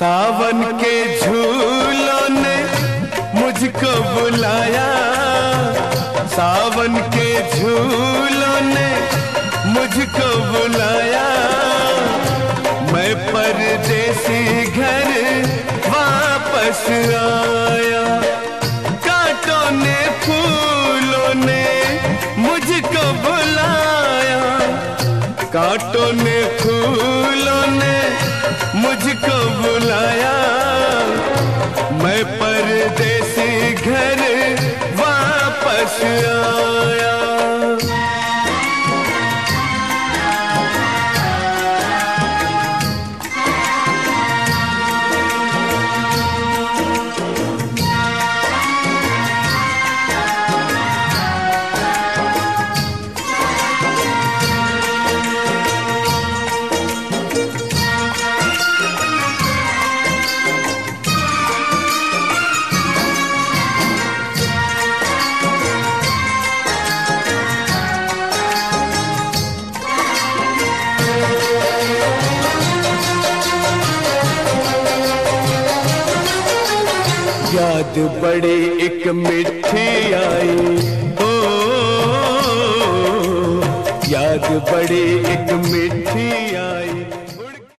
सावन के झूलों ने मुझको बुलाया। सावन के झूलों ने मुझको बुलाया। मैं परदेसी घर वापस आया। कांटों ने, फूलों ने मुझको बुलाया। कांटों ने फूलों ने मुझको बुलाया। मैं परदेसी घर याद बड़े एक मिठे आई। ओ याद बड़े एक मिठी